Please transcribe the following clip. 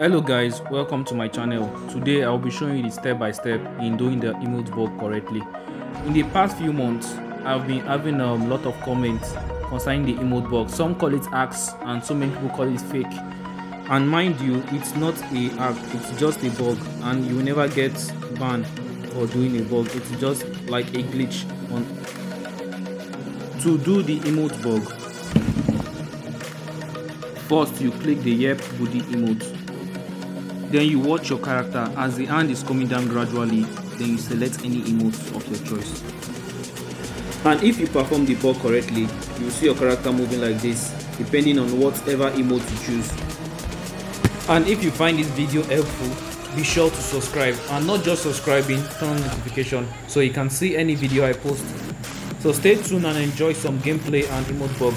hello guys. Welcome to my channel. Today i'll be showing you the step by step in doing the emote bug correctly. In the past few months i've been having a lot of comments concerning the emote bug. Some call it hacks and so many people call it fake. And mind you it's not a hack it's just a bug and you never get banned for doing a bug. It's just like a glitch on to do the emote bug. First you click the yep booty emote then you watch your character as the hand is coming down gradually, then you select any emote of your choice. And if you perform the bug correctly, you will see your character moving like this, depending on whatever emote you choose. And if you find this video helpful, be sure to subscribe and not just subscribing, turn on notification so you can see any video I post. So stay tuned and enjoy some gameplay and emote bug.